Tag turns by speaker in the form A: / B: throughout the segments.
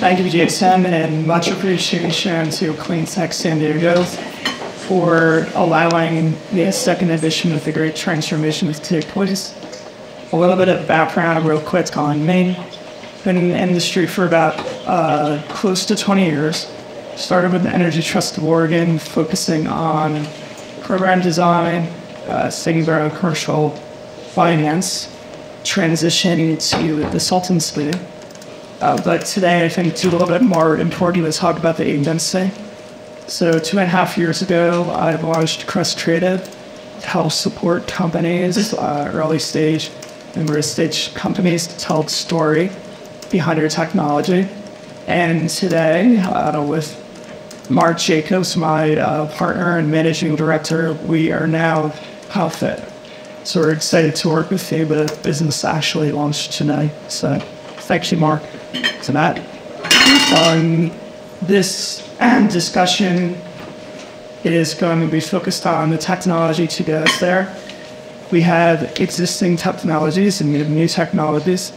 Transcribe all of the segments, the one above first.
A: thank you, Jason, and much appreciation to Clean Tech San Diego for allowing the second edition of the Great Transformation to take place. A little bit of background, real quick, on me. Been in the industry for about uh, close to 20 years. Started with the Energy Trust of Oregon, focusing on program design, uh, singular commercial finance, transitioning to the Sultan Suite. Uh, but today, I think it's a little bit more important to talk about the agency. So, two and a half years ago, I launched Crest Creative to help support companies, uh, early stage and mid stage companies to tell the story behind their technology. And today, uh, with Mark Jacobs, my uh, partner and managing director, we are now Outfit. So we're excited to work with you, but business actually launched tonight. So thank you, Mark, to that. Um, this discussion is going to be focused on the technology to get us there. We have existing technologies and we have new technologies,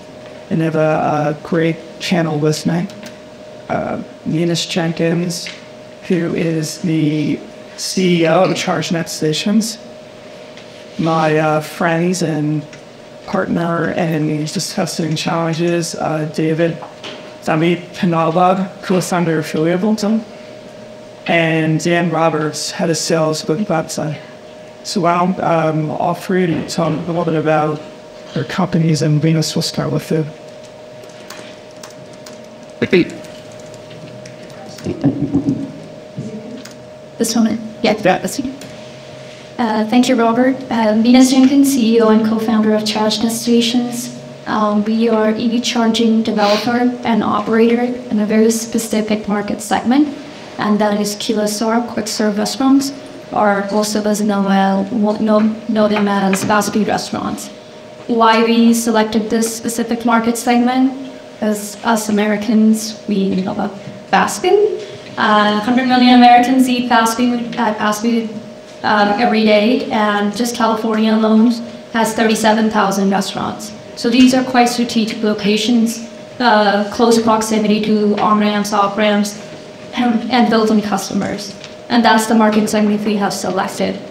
A: and have a, a great channel listening. Uh, Venus Jenkins, who is the CEO of ChargeNet Stations, my uh, friends and partner in discussing challenges, uh, David Damit Penalva, co-founder of Affiliate and Dan Roberts, head of sales with website. So I'll um, offer you to talk a little bit about their companies, and Venus will start with you. Repeat.
B: This one? Yeah,
A: Yeah.
B: Uh, thank you, Robert. Uh, Venus Jenkins, CEO and co-founder of Charge Stations. Um, we are EV charging developer and operator in a very specific market segment, and that is QSR, quick serve restaurants, or also known, well, know, know them as fast food restaurants. Why we selected this specific market segment? As us Americans, we love fast food. Uh, 100 million Americans eat fast food at fast food um, every day, and just California alone has 37,000 restaurants. So these are quite strategic locations, uh, close proximity to on ramps, off ramps, and, and built-in customers. And that's the market segment we have selected.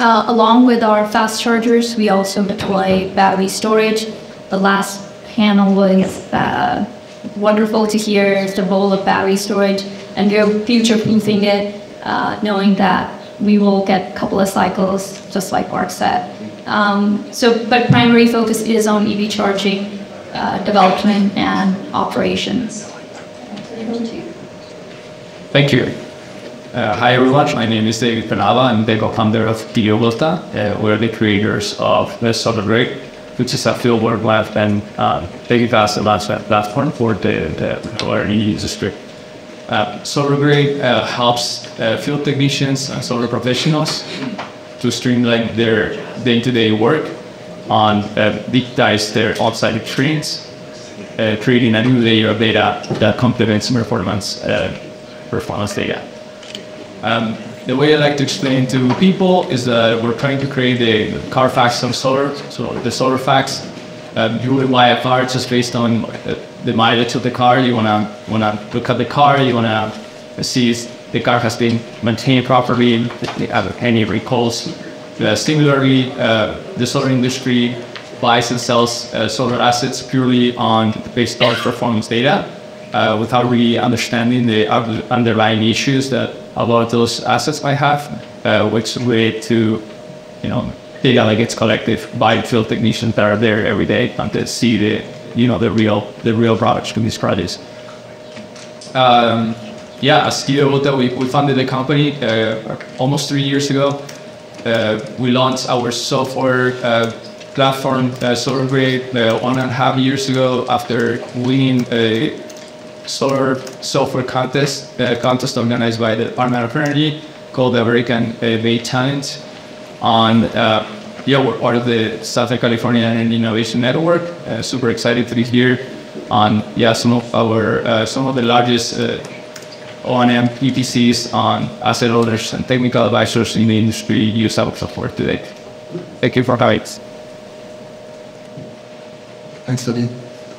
B: Uh, along with our fast chargers, we also deploy battery storage. The last panel was uh, wonderful to hear the role of battery storage, and we're future-proofing it, uh, knowing that we will get a couple of cycles, just like Mark said. Um, so, but primary focus is on EV charging uh, development and operations.
C: Thank you. Uh, hi everyone, my name is David Penalva. I'm the co-founder of HelioVolta. Uh, we're the creators of the SolarGrade, which is a fieldwork lab and uh, advancement platform for the, the our industry. Uh, SolarGrade uh, helps uh, field technicians and solar professionals to streamline their day-to-day work on uh, digitize their on-site experience, uh, creating a new layer of data that complements performance uh, performance data. Um, the way I like to explain to people is that we're trying to create the Carfax of solar, so the solar facts. Um, you a just based on the mileage of the car. You wanna wanna look at the car. You wanna see if the car has been maintained properly. Have any recalls. Uh, similarly, uh, the solar industry buys and sells uh, solar assets purely on based on performance data, uh, without really understanding the underlying issues that a lot of those assets might have, uh, which lead to, you know, data that gets collected by field technicians that are there every day and see the, you know, the real, the real products from these projects. Um, yeah, as Dio that we, we funded the company uh, almost three years ago. Uh, we launched our software uh, platform, uh, SolarGrade, uh, one and a half years ago after winning a solar software contest, uh, contest organized by the Department of Energy called the American uh, Bay Challenge. On yeah, we're part of the Southern California Innovation Network. Uh, super excited to be here on yeah some of our uh, some of the largest uh, O&M EPCs on asset owners and technical advisors in the industry use our software today. Thank you for having us.
D: Thanks, David.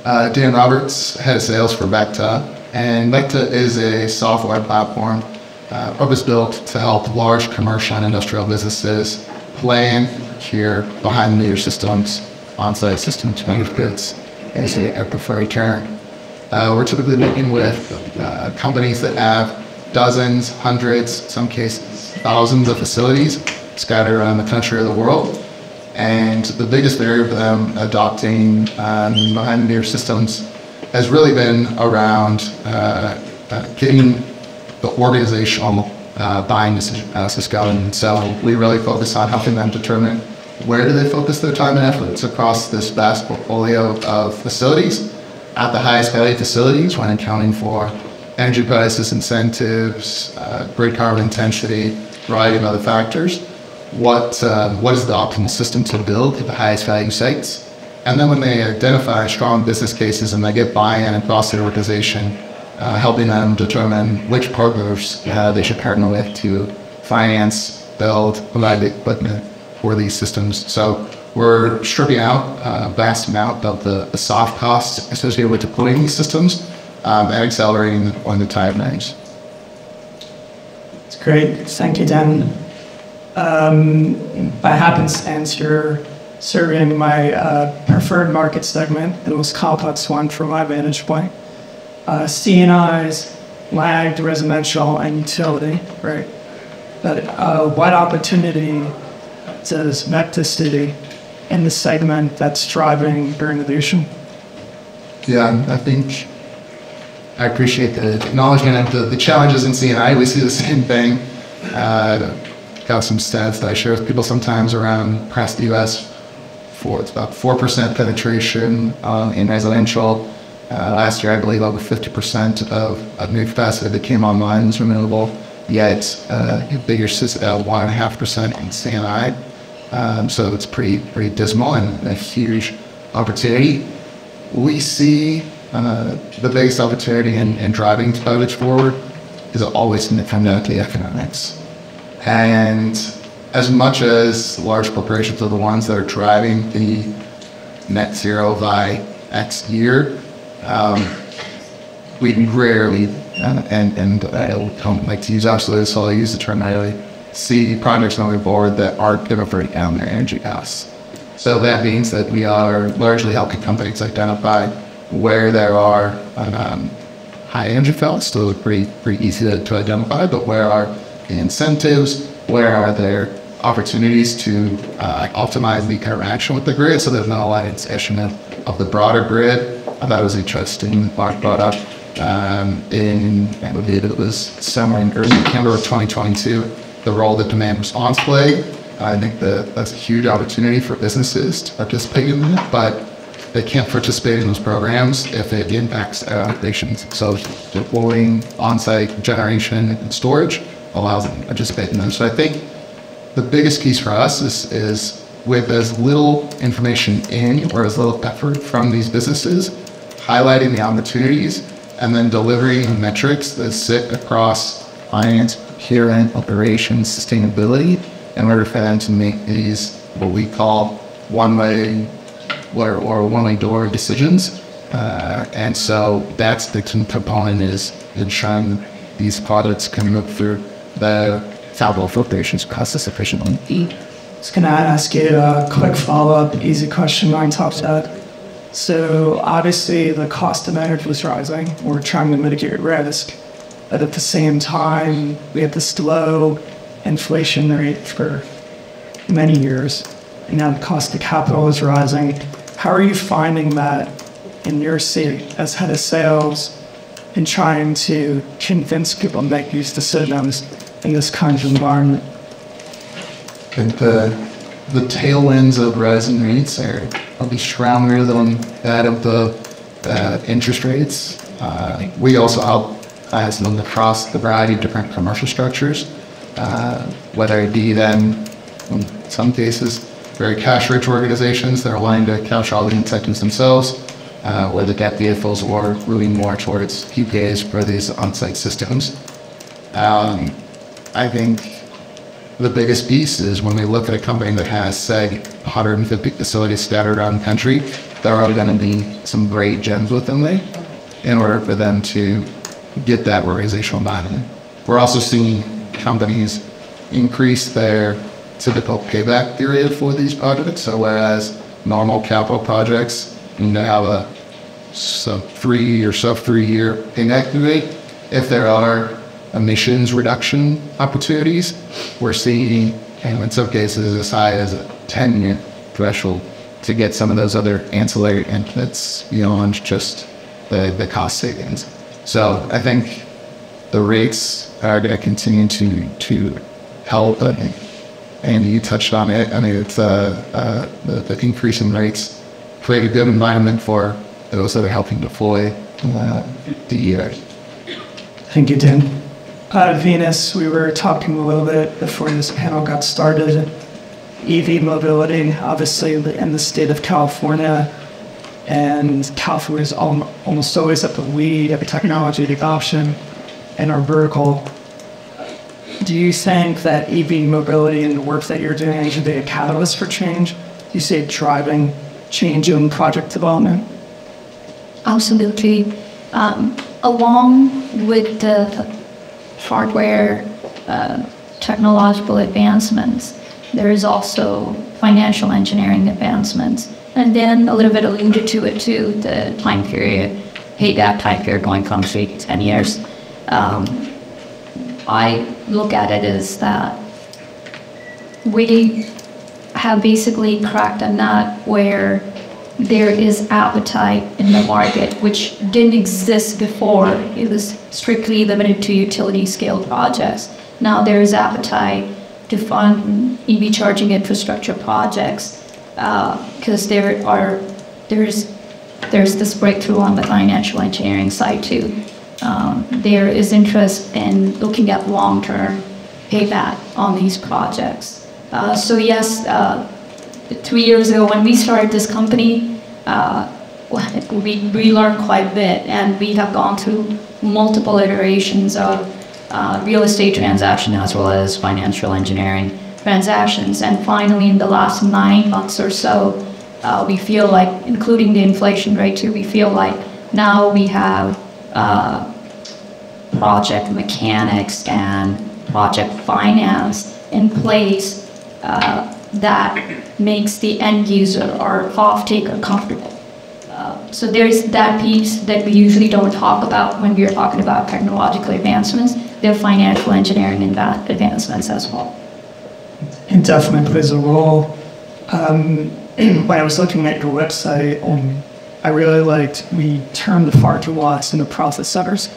D: Uh, Dan Roberts, head of sales for Veckta. And Veckta is a software platform uh, purpose-built to help large commercial and industrial businesses plan, here behind-the-meter systems, on-site systems, goods, as a preferred term. Uh, we're typically working with uh, companies that have dozens, hundreds, some cases thousands of facilities scattered around the country or the world. And the biggest barrier for them adopting um, behind-the-meter systems has really been around uh, uh, getting the organizational uh, buying decision going. And so we really focus on helping them determine where do they focus their time and efforts across this vast portfolio of facilities at the highest value facilities when accounting for energy prices, incentives, uh, grid carbon intensity, variety of other factors. What, uh, what is the optimal system to build at the highest value sites? And then when they identify strong business cases and they get buy-in across the organization, uh, helping them determine which partners uh, they should partner with to finance, build, provide the equipment for these systems. So we're stripping out a vast amount of the, the soft costs associated with deploying these systems um, and accelerating on the timelines.
A: It's great. Thank you, Dan. Um, by happenstance, you're serving my uh, preferred market segment, the most complex one from my vantage point. Uh, C&Is lagged residential and utility, right? But uh, what opportunity does Veckta see in the segment that's driving your innovation?
D: Yeah, I think I appreciate the acknowledgement of the, the challenges in C&I. We see the same thing. Uh, got some stats that I share with people sometimes around across the U.S. For it's about four percent penetration uh, in residential. Uh, last year, I believe over 50% of, of new capacity that came online was renewable. Yet, uh, bigger uh, a half percent in C&I. Um, so it's pretty pretty dismal and a huge opportunity. We see uh, the biggest opportunity in, in driving outage forward is always in the fundamentally economics. And as much as large corporations are the ones that are driving the net zero by X year, um, we rarely, uh, and, and I don't like to use absolutely, so I use the term I see projects moving forward that aren't going to bring down their energy costs. So that means that we are largely helping companies identify where there are um, high energy felts, so pretty pretty easy to, to identify, but where are the incentives, where are there opportunities to uh, optimize the interaction with the grid so there's not a lot of insertion of the broader grid. It was interesting, Mark brought up um, in, I it was summer in early September of 2022, the role that demand response play. I think that that's a huge opportunity for businesses to participate in that, but they can't participate in those programs if it impacts operations. So deploying on-site generation and storage allows them to participate in them. So I think the biggest piece for us is, is with as little information in or as little effort from these businesses, highlighting the opportunities and then delivering metrics that sit across finance, procurement, operations, sustainability in order for them to make these what we call one-way or, or one-way door decisions. Uh, and so that's the component is ensuring these products can move through the capital filtrations cost efficiently.
A: Just gonna ask you a quick follow-up, easy question on top of that. So obviously the cost of energy was rising. We're trying to mitigate risk, but at the same time we had this low inflation rate for many years, and now the cost of capital is rising. How are you finding that in your seat as head of sales and trying to convince people to make these decisions in this kind of environment?
D: And uh, the, the tailwinds of rising rates are probably stronger than that of the uh, interest rates. Uh, we also help as uh, across the variety of different commercial structures, uh, whether it be then, in some cases, very cash-rich organizations that are willing to cash all the incentives themselves, uh, where the debt vehicles are really more towards PPAs for these on-site systems. Um, I think the biggest piece is when we look at a company that has, say, 150 facilities scattered around the country, there are going to be some great gems within there eh, in order for them to get that organizational buy-in. We're also seeing companies increase their typical payback period for these projects. So whereas normal capital projects, you have a sub three or sub three year payback period, if there are emissions reduction opportunities, we're seeing, and in some cases, as high as a 10 year threshold to get some of those other ancillary benefits beyond just the, the cost savings. So I think the rates are going to continue to, to help. Andy, you touched on it. I mean, it's uh, uh, the, the increase in rates create a good environment for those that are helping deploy uh, DER.
A: Thank you, Tim. Uh, Venus, we were talking a little bit before this panel got started. EV mobility, obviously, in the state of California, and California is al- almost always at the lead of technology adoption and our vertical. Do you think that EV mobility and the work that you're doing should be a catalyst for change? Do you see it driving change in project development?
B: Absolutely. Um, along with the hardware uh, technological advancements, there is also financial engineering advancements. And then a little bit alluded to it too, the time period, payback time period going from three to 10 years. Um, I look at it as that we have basically cracked a nut where there is appetite in the market, which didn't exist before. It was strictly limited to utility scale projects. Now there is appetite to fund EV charging infrastructure projects because uh, there are there's there's this breakthrough on the financial engineering side too. Um, there is interest in looking at long-term payback on these projects. Uh, so yes, uh, three years ago when we started this company, uh, we, we learned quite a bit and we have gone through multiple iterations of uh, real estate transaction as well as financial engineering transactions. And finally, in the last nine months or so, uh, we feel like, including the inflation rate too, we feel like now we have uh, project mechanics and project finance in place uh, that makes the end user or off-taker comfortable. Uh, so there's that piece that we usually don't talk about when we're talking about technological advancements. There are financial engineering advancements as well.
A: It definitely plays a role. Um, when I was looking at your website, um, I really liked we turned the parking lots into profit centers.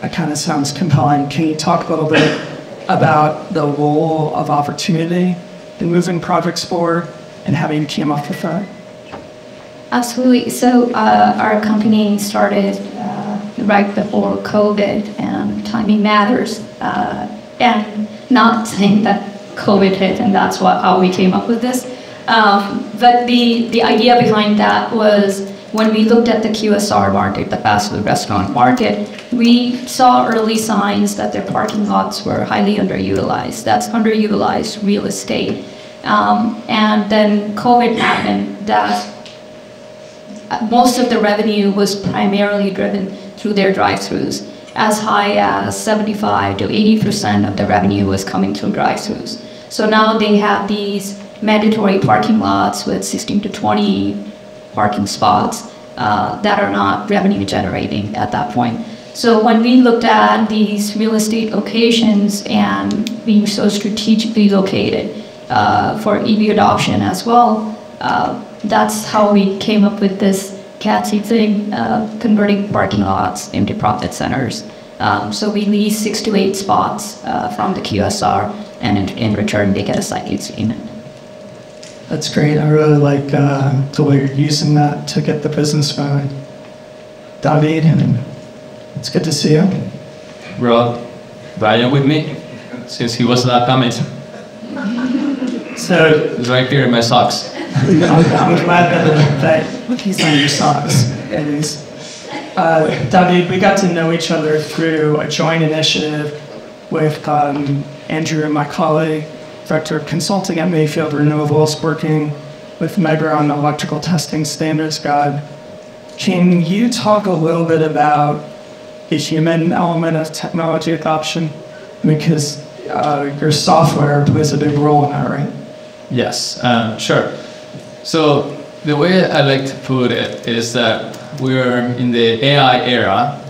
A: That kind of sounds compelling. Can you talk a little bit about the role of opportunity in moving projects forward and having came up with that?
B: Absolutely. So uh, our company started uh, right before COVID, and timing matters. Uh, and not saying that COVID hit, and that's what how we came up with this. Um, but the the idea behind that was when we looked at the QSR market, the fast food restaurant market, we saw early signs that their parking lots were highly underutilized. That's underutilized real estate. Um, and then COVID happened. That most of the revenue was primarily driven through their drive-throughs. As high as 75 to 80 percent of the revenue was coming through drive-throughs. So now they have these mandatory parking lots with 16 to 20 parking spots uh, that are not revenue generating at that point. So when we looked at these real estate locations and being so strategically located uh, for EV adoption as well, uh, that's how we came up with this CATSI thing, uh, converting parking lots into profit centers. Um, so we lease six to eight spots uh, from the QSR, and in, in, return they get a site use payment.
A: That's great. I really like uh, the way you're using that to get the business going. David, and it's good to see you.
C: Brought Brian with me since he was not coming.
A: So
C: it's right here in my socks.
A: I'm, glad that, that he's on your socks. Uh, David, we got to know each other through a joint initiative with um, Andrew, and my colleague, director of consulting at Mayfield Renewables, working with Megger on the electrical testing standards guide. Can you talk a little bit about the human element of technology adoption? Because uh, your software plays a big role in that, right?
C: Yes, uh, sure. So the way I like to put it is that we're in the AI era,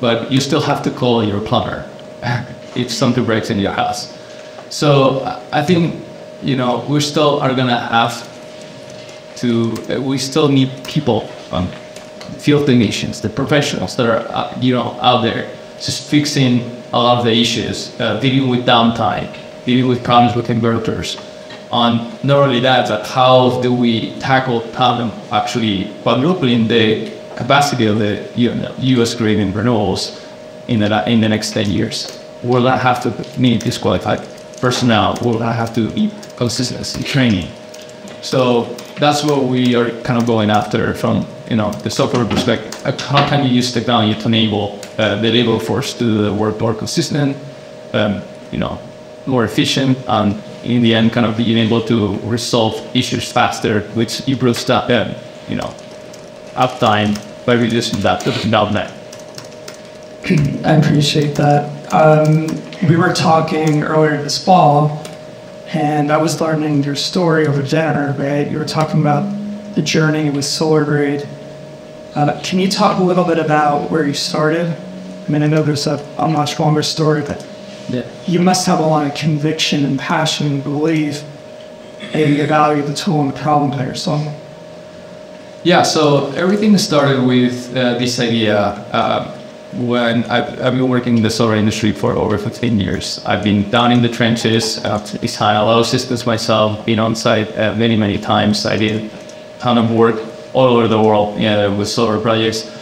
C: but you still have to call your plumber if something breaks in your house. So I think you know we still are gonna have to. We still need people, um, field technicians, the professionals that are uh, you know out there just fixing a lot of the issues, uh, dealing with downtime, dealing with problems with inverters. On not only that, but how do we tackle problem actually quadrupling the capacity of the you know, U.S. grid in renewables in the, in the next 10 years? Will that have to need disqualified personnel? Will have to be consistency training? So that's what we are kind of going after from you know the software perspective. How can you use technology to enable uh, the labor force to work more consistent, um, you know, more efficient, and in the end, kind of being able to resolve issues faster, which improves that, um, you know, uptime by reducing that downtime.
A: I appreciate that. Um, we were talking earlier this fall, and I was learning your story over dinner, right? You were talking about the journey with SolarGrade. Uh, can you talk a little bit about where you started? I mean, I know there's a, a much longer story, but
C: Yeah.
A: you must have a lot of conviction and passion and belief in the value of the tool and the problem there. So,
C: Yeah, so everything started with uh, this idea uh, when I've, I've been working in the solar industry for over 15 years. I've been down in the trenches, uh, designed a lot of systems myself, been on site uh, many, many times. I did a ton of work all over the world with solar projects.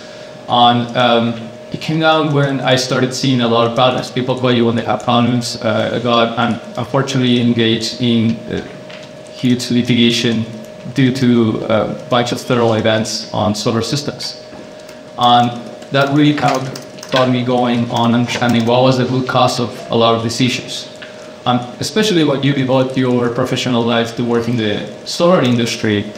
C: On um, it came down when I started seeing a lot of problems. People call you when they have problems. Uh, I got un- unfortunately engaged in uh, huge litigation due to a bunch of thermal events on solar systems. And that really kind of got me going on understanding what was the root cause of a lot of these issues. And especially when you devote your professional life to work in the solar industry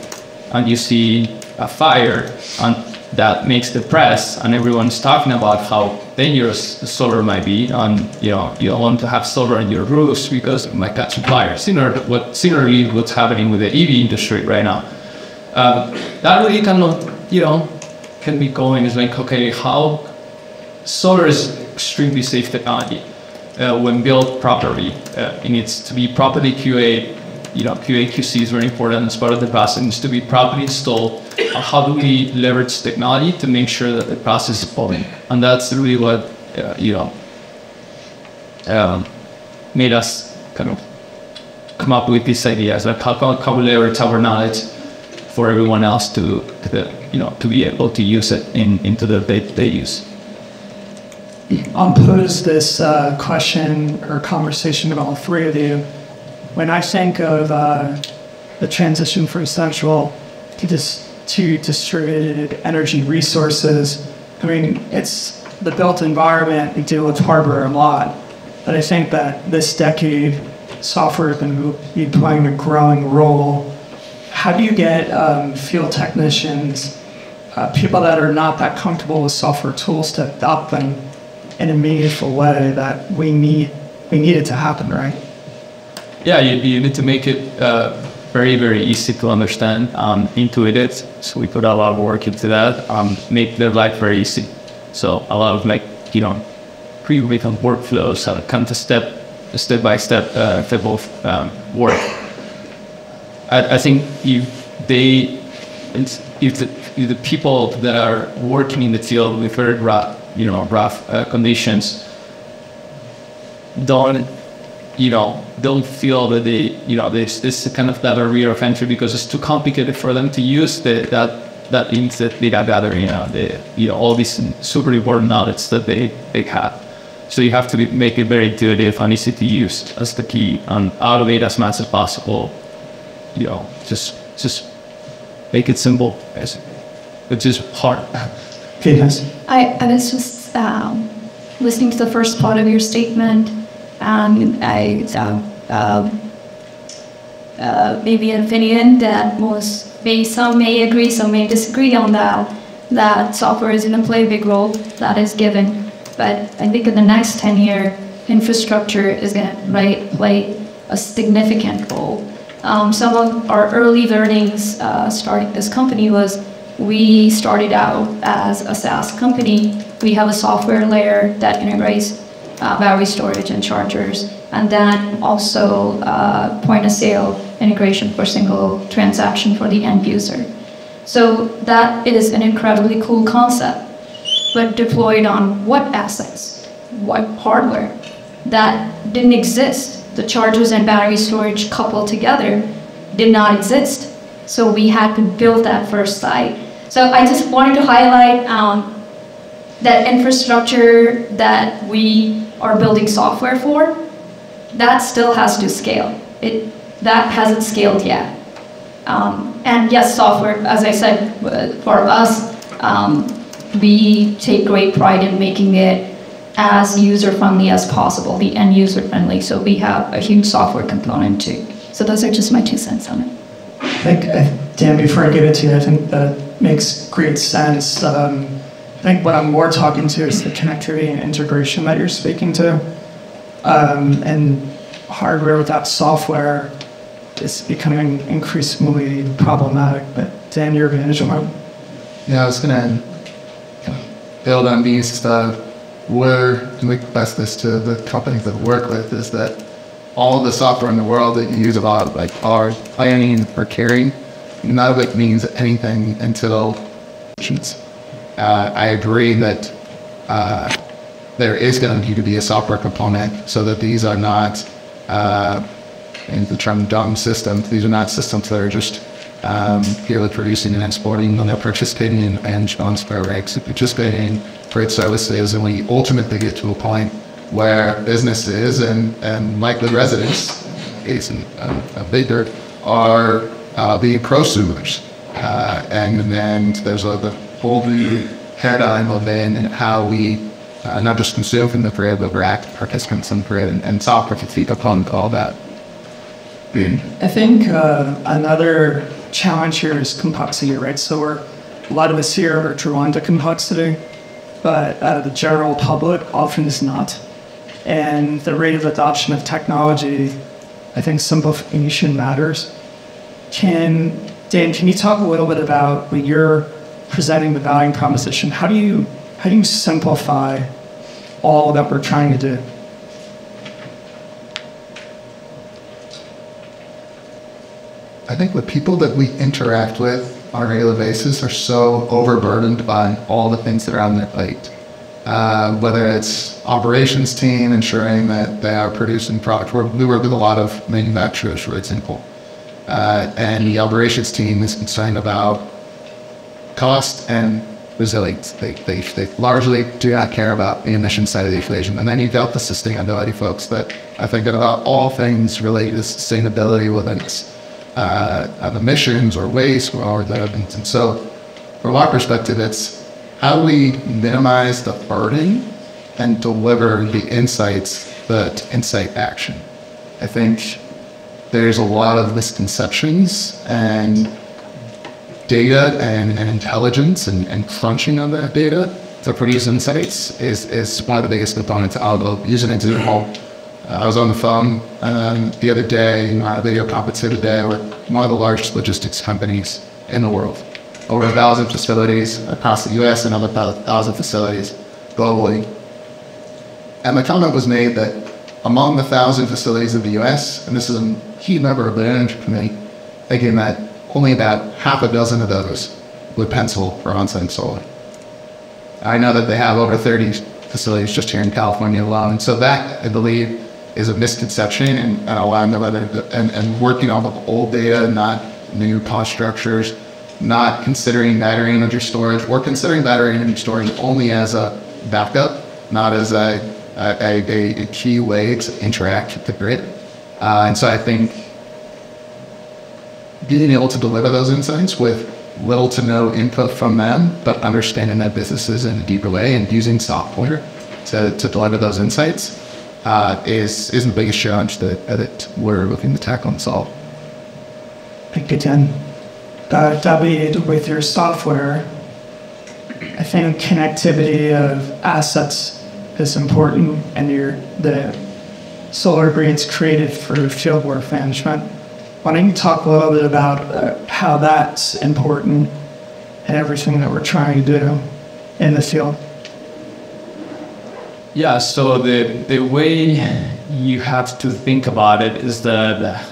C: and you see a fire and that makes the press and everyone's talking about how dangerous solar might be and you know you don't want to have solar on your roofs because it might catch fire. Similar what similarly what's happening with the EV industry right now. Um, that really of you know can be going is like okay how solar is extremely safe technology uh, when built properly. Uh, it needs to be properly QA. You know, QA QC is very important as part of the process. It needs to be properly installed. How do we leverage technology to make sure that the process is flowing? And that's really what uh, you know um, made us kind of come up with these ideas. Like how can we leverage our knowledge for everyone else to, to you know to be able to use it in into the day-to-day use.
A: I'll pose this uh, question or conversation to all three of you. When I think of uh, the transition from central to, dis- to distributed energy resources, I mean, it's the built environment, we deal with hardware a lot. But I think that this decade, software going to be playing a growing role. How do you get um, field technicians, uh, people that are not that comfortable with software tools to adopt them in a meaningful way that we need we need it to happen, right?
C: Yeah, you, you need to make it uh, very, very easy to understand, um, intuitive. So we put a lot of work into that. Um, make their life very easy. So a lot of like you know pre-written workflows, uh, kind of step step by step uh, type of um, work. I, I think if they it's, if the, the people that are working in the field with very rough, you know, rough uh, conditions don't you know, don't feel that they, you know, this is kind of that barrier of entry because it's too complicated for them to use the, that that data gathering, you know, the, you know, all these super important knowledge that they, they have. So you have to make it very intuitive and easy to use. That's the key, and automate as much as possible. You know, just just make it simple. It's, it's just hard.
A: Okay, guys.
B: I, I was just um, listening to the first part of your statement, and I uh, uh, uh, maybe an opinion that most may some may agree, some may disagree on that. That software is going to play a big role. That is given. but I think in the next 10 year, infrastructure is going to play a significant role. Um, some of our early learnings uh, starting this company was we started out as a SaaS company. We have a software layer that integrates uh, battery storage and chargers, and then also uh, point of sale integration for single transaction for the end user. So that is an incredibly cool concept, but deployed on what assets, what hardware that didn't exist. The chargers and battery storage coupled together did not exist. So we had to build that first site. So I just wanted to highlight um, that infrastructure that we are building software for, that still has to scale. It, that hasn't scaled yet. Um, and yes, software, as I said, uh, for us, um, we take great pride in making it as user-friendly as possible, the end user-friendly. So we have a huge software component too. So those are just my two cents on it.
A: I think, uh, Dan, before I give it to you, I think that makes great sense. Um, I think what I'm more talking to is the connectivity and integration that you're speaking to. Um, and hardware without software is becoming increasingly problematic. But Dan, you're going to
D: Yeah, I was going to build on these stuff. Where we pass this to the companies that work with is that all the software in the world that you use a lot, like are planning or carrying, none of it means anything until. Uh, I agree that uh, there is going to need to be a software component so that these are not, uh, in the term dumb systems, these are not systems that are just um, purely producing and exporting, and they're participating in and transfer rates, participating in great services, and we ultimately get to a point where businesses and, and likely residents, is a, a bigger, are uh, being prosumers. Uh, and then there's a the whole new paradigm of then how we uh, not just consume from the grid, but we're active participants in the grid and, and software to feed upon all that.
A: I think uh, another challenge here is complexity, right? So we're a lot of us here are drawn to complexity, but uh, the general public often is not. And the rate of adoption of technology, I think simplification matters. Can Dan, can you talk a little bit about when you're presenting the value proposition? How do you how do you simplify all that we're trying to do?
D: I think the people that we interact with on a regular basis are so overburdened by all the things that are on their plate. Uh, whether it's operations team ensuring that they are producing product. We work with a lot of manufacturers, for example. Uh, and the operations team is concerned about cost and resilience. They, they, they largely do not care about the emission side of the equation. And then you've got the sustainability folks that I think about all things related to sustainability, whether it's uh, emissions or waste or the, and so from our perspective, it's how do we minimize the burden and deliver the insights that incite action. I think there's a lot of misconceptions and data and, and intelligence and, and, crunching of that data to produce insights is, is one of the biggest components of using example. Uh, I was on the phone um, the other day, on a video conference the day with one of the largest logistics companies in the world. Over a thousand facilities across the US and over a thousand facilities globally. And the comment was made that among the thousand facilities of the US, and this is key member of the Energy Committee, thinking that only about half a dozen of those would pencil for on-site solar. I know that they have over 30 facilities just here in California alone. And so that, I believe, is a misconception and, and allowing them and, and working off of old data, not new cost structures, not considering battery energy storage or considering battery energy storage only as a backup, not as a, a, a, a key way to interact with the grid. Uh, and so I think being able to deliver those insights with little to no input from them, but understanding that businesses in a deeper way and using software to, to deliver those insights uh, is, is the biggest challenge that, that we're looking to tackle and solve.
A: Thank you. Uh, David, with your software, I think connectivity of assets is important and your the SolarGrade's created for fieldwork management. Why don't you talk a little bit about uh, how that's important and everything that we're trying to do in the field?
C: Yeah, so the the way you have to think about it is that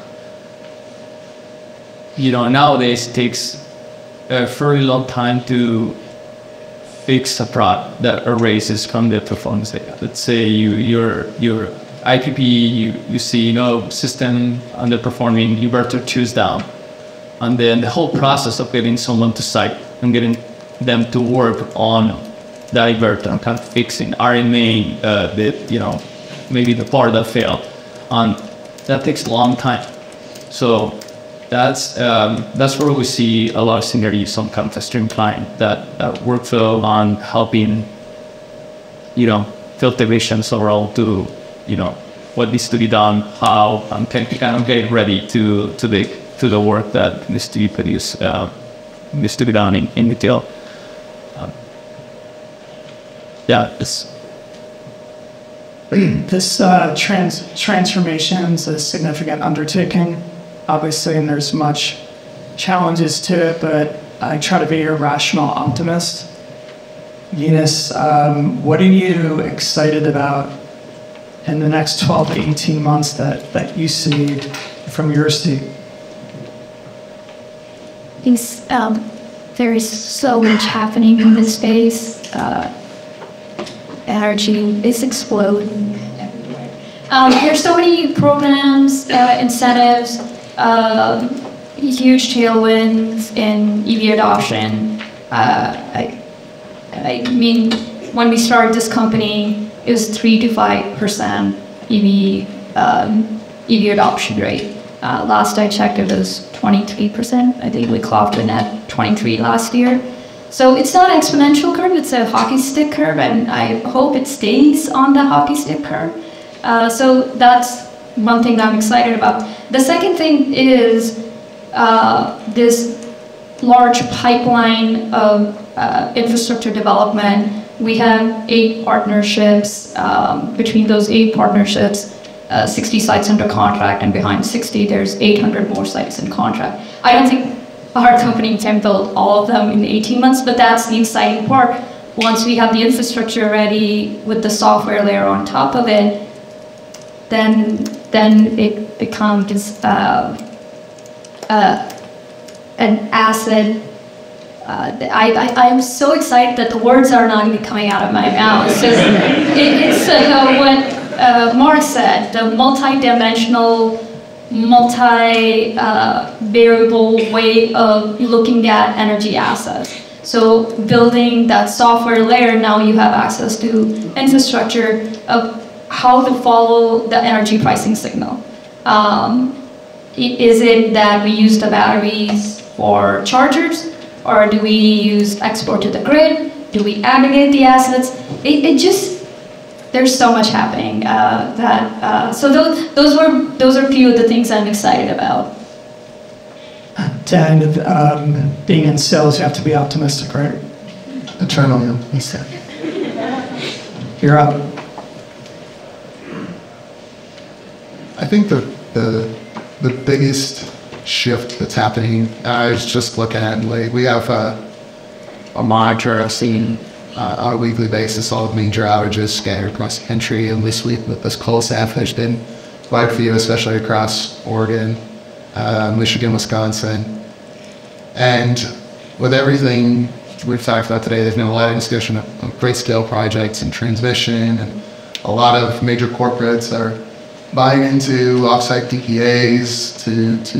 C: you know nowadays it takes a fairly long time to fix a product that erases from the performance data. Let's say you your your IPP you, you see you know system underperforming, you better choose down. And then the whole process of getting someone to site and getting them to work on divert and kind of fixing RMA, uh, the, you know, maybe the part that failed. And that takes a long time. So that's um, that's where we see a lot of synergy, some kind of streamline that, that workflow on helping, you know, field divisions overall to, you know, what needs to be done, how, and can kind of get ready to, to the to the work that needs to be produced, uh, needs to be done in, in detail yeah, it's
A: this uh, trans transformation is a significant undertaking, obviously, and there's much challenges to it. But I try to be a rational optimist. Venus, um, what are you excited about in the next 12 to 18 months that, that you see from your seat?
B: um, there is so much happening in this space. Uh, energy is exploding everywhere. Um, there's so many programs, uh, incentives, uh, huge tailwinds in EV adoption. Uh, I, I mean, when we started this company, was three to five percent EV um, EV adoption rate. Uh, last I checked, it was 23 percent. I think we clocked in at 23 last year. So it's not an exponential curve, it's a hockey stick curve, and I hope it stays on the hockey stick curve. Uh, so that's one thing that I'm excited about. The second thing is uh, this large pipeline of uh, infrastructure development. We have eight partnerships. Um, between those eight partnerships, uh, 60 sites under contract, and behind 60, there's 800 more sites in contract. I don't think our company can build all of them in 18 months, but that's the exciting part. Once we have the infrastructure ready with the software layer on top of it, then then it becomes uh, uh, an asset. Uh, I, I, am so excited that the words are not even coming out of my mouth. So it, it's uh, what uh, Mark said, the multi-dimensional multi-variable way of looking at energy assets. So building that software layer, now you have access to infrastructure of how to follow the energy pricing signal. Um, is it that we use the batteries for chargers, or do we use export to the grid? Do we aggregate the assets? It, it just there's so much happening uh, that uh, so those those were those are a few of the things I'm excited about.
A: And um, being in sales, you have to be optimistic, right?
D: Eternal,
A: he said. You're up.
D: I think the the the biggest shift that's happening. I was just looking at like we have a, a monitor scene uh, on a weekly basis, all of major outages scattered across the country. And we week, with this cold snap has been quite a few, especially across Oregon, uh, Michigan, Wisconsin. And with everything we've talked about today, there's been a lot of discussion of great scale projects and transmission, and a lot of major corporates are buying into offsite PPAs to, to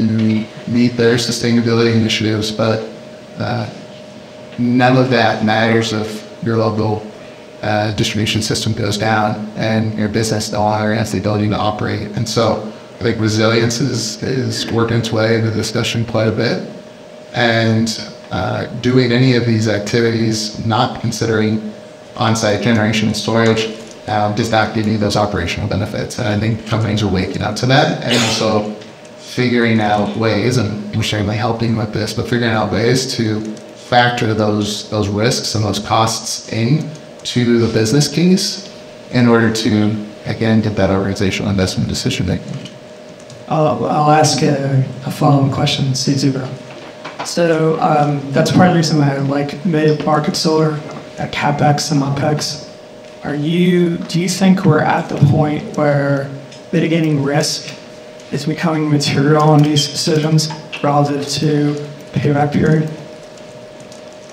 D: meet their sustainability initiatives. But uh, none of that matters if your local uh, distribution system goes down and your business no longer has the ability to operate. And so I think resilience is, is working its way into the discussion quite a bit. And uh, doing any of these activities, not considering on-site generation and storage, um, does not give you those operational benefits. And I think companies are waking up to that and also figuring out ways, and I'm certainly helping with this, but figuring out ways to factor those those risks and those costs in to the business case in order to, again, get that organizational investment decision making.
A: I'll, I'll ask a, a follow-up question, C0. So um, that's part of the reason why I like mid-market solar at CapEx and OpEx. Are you, do you think we're at the point where mitigating risk is becoming material on these decisions relative to payback period?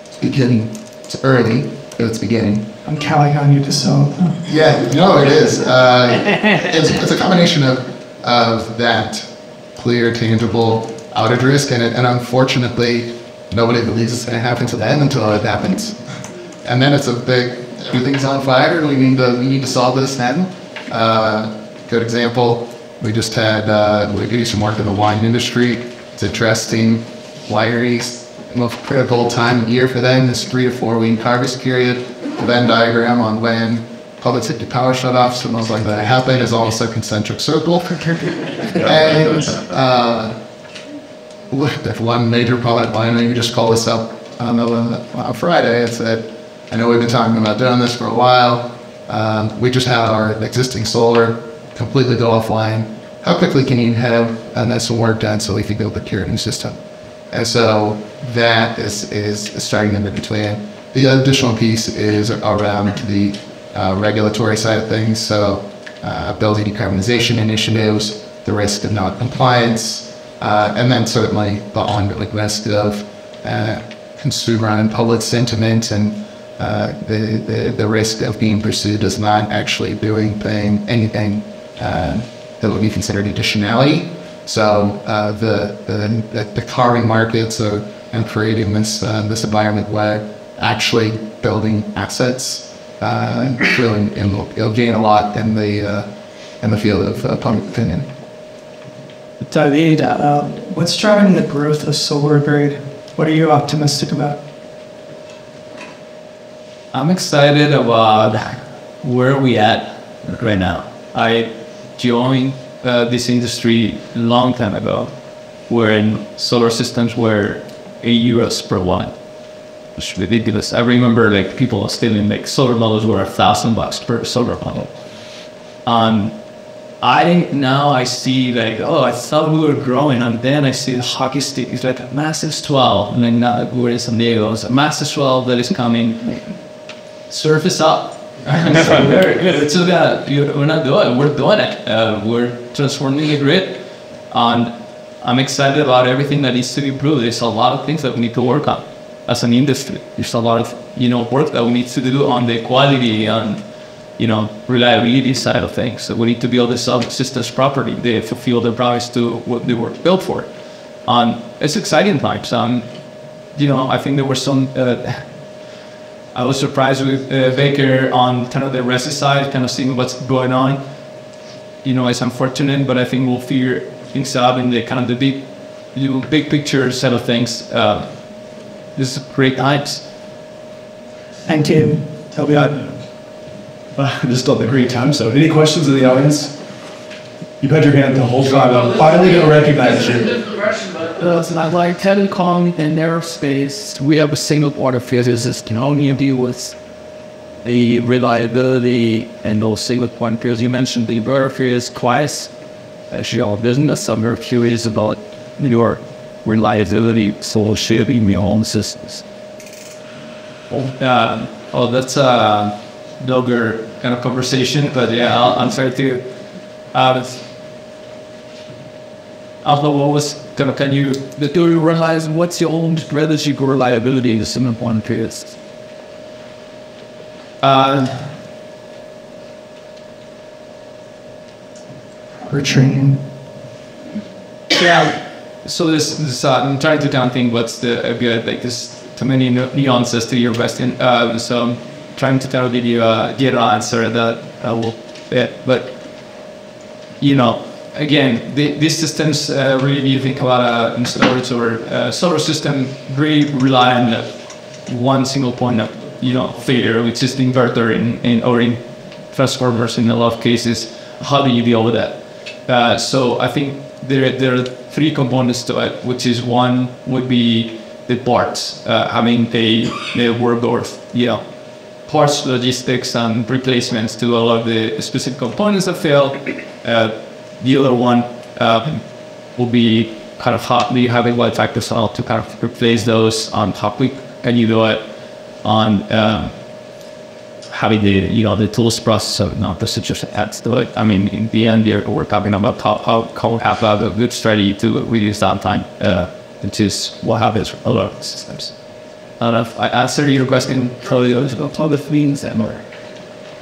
D: It's beginning. It's early, but it's beginning.
A: I'm counting on you to sell.
D: Yeah, no, it is. Uh, it's, it's a combination of, of that clear, tangible outage risk, and, it, and unfortunately, nobody believes it's going to happen to them until it happens. And then it's a big, everything's on fire, we need to, we need to solve this now. Uh, good example, we just had, uh, we did some work in the wine industry. It's interesting. Wineries, most critical time of year for them is three to four week harvest period. The Venn diagram on when public safety power shutoffs and those like that happen is almost a concentric circle. and uh, one major product line, you just call this up on, a, Friday and said, I know we've been talking about doing this for a while. Um, we just had our existing solar completely go offline. How quickly can you have uh, that some work done so we can build a new system? And so that is, is starting to move between. The additional piece is around the uh, regulatory side of things. So uh, building decarbonization initiatives, the risk of non-compliance, uh, and then certainly the ongoing risk of uh, consumer and public sentiment and uh, the, the, the risk of being pursued as not actually doing thing, anything uh, that would be considered additionality. So uh, the, the, the carbon markets uh, and creating this, uh, this environment where actually building assets will it'll gain a lot in the, in the field of public opinion.
A: David, what's driving the growth of SolarGrade? What are you optimistic about?
C: I'm excited about where we at right now. I joined uh, this industry a long time ago, wherein solar systems were eight euros per watt. It's ridiculous. I remember like people stealing like solar models were a thousand bucks per solar panel. Um, I now I see like oh I thought we were growing and then I see the hockey stick is like a massive swell and then now we're in San Diego it's a massive swell that is coming surface up it's just that we're not doing it. We're doing it. Uh, we're transforming the grid. And I'm excited about everything that needs to be improved. There's a lot of things that we need to work on as an industry. There's a lot of you know work that we need to do on the quality and you know reliability side of things. So we need to build the systems properly. They fulfill the promise to what they were built for. And it's exciting times. Um, you know, I think there were some. Uh, I was surprised with uh, Baker on kind of the resi side, kind of seeing what's going on. You know, it's unfortunate, but I think we'll figure things out in the kind of the big, you know, big picture set of things. Uh, this is great times.
A: Thank you. Toby.
E: Uh, just thought the great time. So, any questions in the audience? You've had your hand the whole time. I'm finally going to recognize you.
F: Listen, I like telecom and aerospace. We have a single point of physicist can only deal with the reliability and those single point fields. You mentioned the inverter fields twice. Actually, our business, I'm very curious about your reliability so shaping your own systems.
C: Uh, oh, that's a longer kind of conversation, but yeah, I'll, I'll try to. Uh, Alpha, what was kind of, can you, do you realize what's your own strategy for reliability in the cement one periods? Uh,
A: for training.
C: Yeah. So this, this uh, I'm trying to down think what's the uh, good like this too many nuances to your question. Uh, so I'm trying to tell you uh, get an answer that I will fit. But you know, again, the, these systems uh, really, you think about uh, storage or uh, solar system, really rely on one single point of you know failure, which is the inverter in, in or in transformers in a lot of cases. How do you deal with that? Uh, so I think there there are three components to it, which is one would be the parts. Uh, mean, they they work or you know parts logistics and replacements to all of the specific components that fail. Uh, the other one uh, will be kind of how do you have a wide factor cell to kind of replace those on quick can you do it on um, having the you know the tools process of not the just adds to it. I mean, in the end, we're talking about how how, how have a good strategy to reduce downtime, uh, which is what happens for a lot of systems. I don't know if I answered your question. Probably
F: all the themes and more.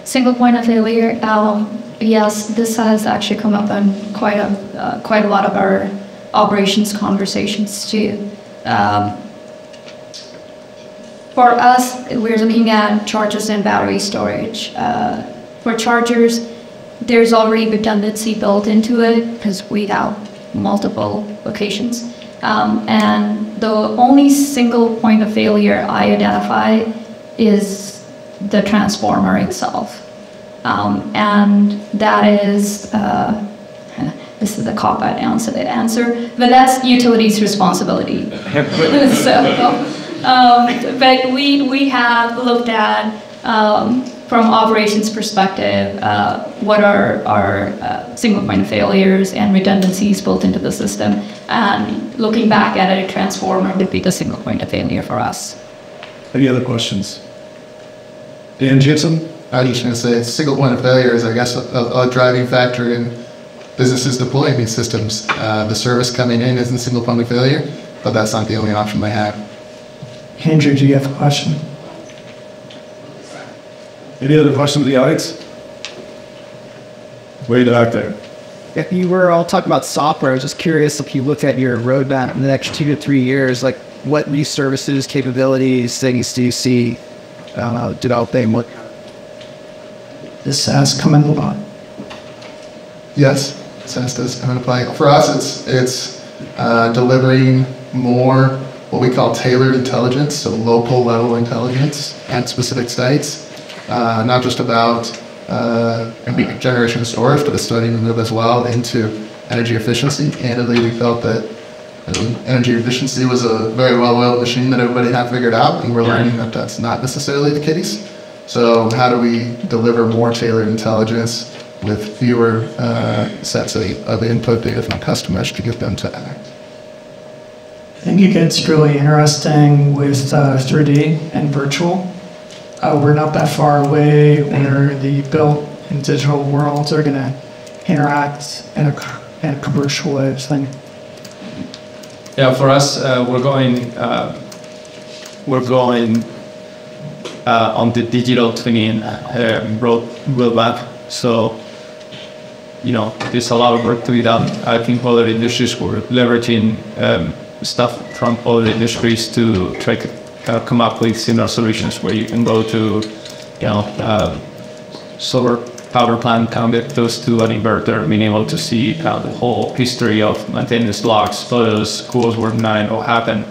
B: Single point of failure. Um, yes, this has actually come up in quite a uh, quite a lot of our operations conversations too. Um, for us, we're looking at chargers and battery storage. Uh, for chargers, there's already redundancy built into it because we have multiple locations. Um, and the only single point of failure I identify is the transformer itself. Um, and that is, uh, this is the cop-out answer, answer, but that's utility's responsibility. so, um, but we, we have looked at, um, from operations perspective, uh, what are our uh, single point failures and redundancies built into the system. And looking back at it, a transformer would be the single point of failure for us.
E: Any other questions? Dan Jensen?
D: I was just going to say, single point of failure is, I guess, a, a driving factor in businesses deploying these systems. Uh, the service coming in isn't single point of failure, but that's not the only option they have.
A: Andrew, do you have a question?
E: Any other questions from the audience? Way back there.
G: If you were all talking about software, I was just curious if you looked at your roadmap in the next two to three years, like what new services, capabilities, things do you see uh, developing? What
A: This has come in a lot.
D: Yes, SaaS does come into play. For us, it's it's uh, delivering more what we call tailored intelligence, so local level intelligence at specific sites. Uh, not just about uh, generation of storage, but to move as well into energy efficiency. Candidly, we felt that uh, energy efficiency was a very well-oiled machine that everybody had figured out, and we're learning that that's not necessarily the case. So, how do we deliver more tailored intelligence with fewer uh, sets of, of input data from customers to get them to act?
A: I think it gets really interesting with uh, 3D and virtual. Uh, we're not that far away where the built and digital worlds are going to interact in a, in a commercial way. Thing.
C: Yeah, for us, uh, we're going uh, we're going uh, on the digital twinning uh, road roadmap. So, you know, there's a lot of work to be done. I think other industries were leveraging um, stuff from other industries to try to uh, come up with similar solutions where you can go to, you know, uh, solar power plant, connect those to an inverter, being able to see kind of the whole history of maintenance logs, photos, who was working on it, what happened,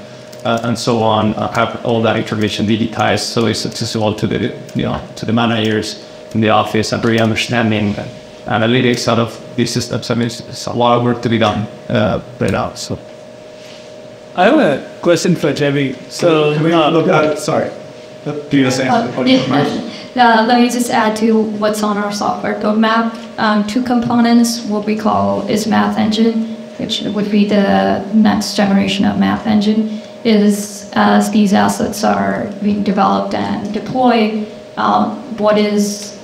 C: uh, and so on. Uh, have all that information digitized so it's accessible to the, you know, to the managers in the office and really understanding analytics out of these systems. I mean, it's, it's a lot of work to be done uh, right now. So.
H: I have a question for Debbie. So,
E: Can we
H: uh,
E: look at, sorry. Do you say
B: Uh, let me just add to what's on our software roadmap. Um, two components, what we call is Math Engine, which would be the next generation of Math Engine, is as these assets are being developed and deployed, um, what is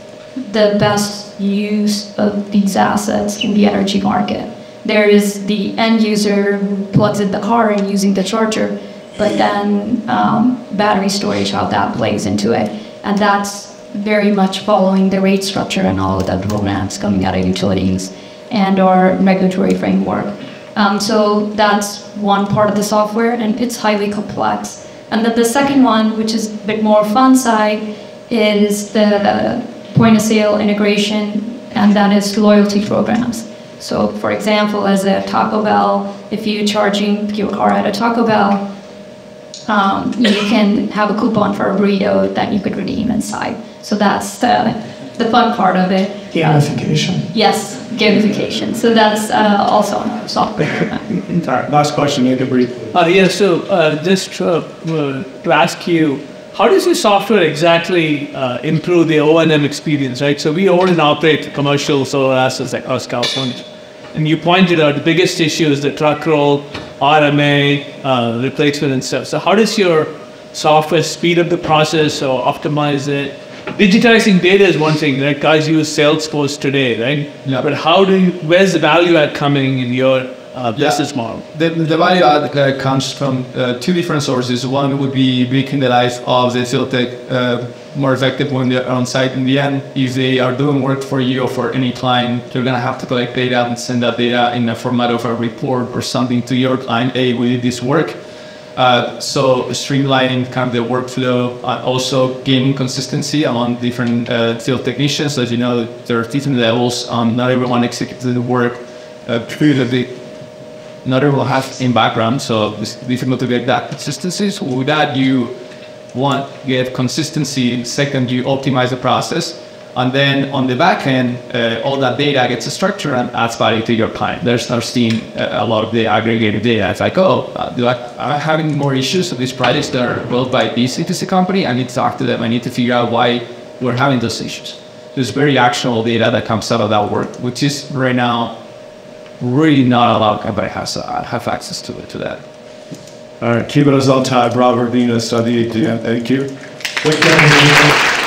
B: the best use of these assets in the energy market? There is the end user who plugs in the car and using the charger, but then um, battery storage, how that plays into it. And that's very much following the rate structure and all of the programs coming out of utilities and our regulatory framework. Um, so that's one part of the software, and it's highly complex. And then the second one, which is a bit more fun side, is the point of sale integration, and that is loyalty programs. So, for example, as a Taco Bell, if you're charging your car at a Taco Bell, um, you can have a coupon for a burrito that you could redeem inside. So that's the, the fun part of it.
A: Gamification.
B: Yes, gamification. So that's uh, also on our software.
E: All right, last question, you can brief.
H: uh, yeah, so uh, just uh, uh, to ask you, how does your software exactly uh, improve the O&M experience, right? So we own and operate commercial solar assets across California. And you pointed out the biggest issue is the truck roll, RMA, uh, replacement and stuff. So how does your software speed up the process or optimize it? Digitizing data is one thing, right? Guys use Salesforce today, right?
C: Yeah.
H: But how do you, where's the value add coming in your uh, business model?
C: The, the value add uh, comes from uh, two different sources. One would be making the life of the field tech uh, more effective when they're on site. In the end, if they are doing work for you or for any client, they're going to have to collect data and send that data in the format of a report or something to your client. Hey, we did this work. Uh, so streamlining kind of the workflow, uh, also gaining consistency among different uh, field technicians. As you know, there are different levels. Um, not everyone executes the work uh, not everyone has in background, so it's difficult to get that consistency. So with that, you want get consistency. Second, you optimize the process, and then on the back end, uh, all that data gets a structure and adds value to your client. There's now seeing a, a lot of the aggregated data. It's like, oh, uh, do I, am having more issues with these projects that are built by this EPC company? I need to talk to them. I need to figure out why we're having those issues. There's very actionable data that comes out of that work, which is right now really not a lot of company has uh, have access to it to that.
E: All right, keeping us on time. Robert Venus, Thank you. Thank you.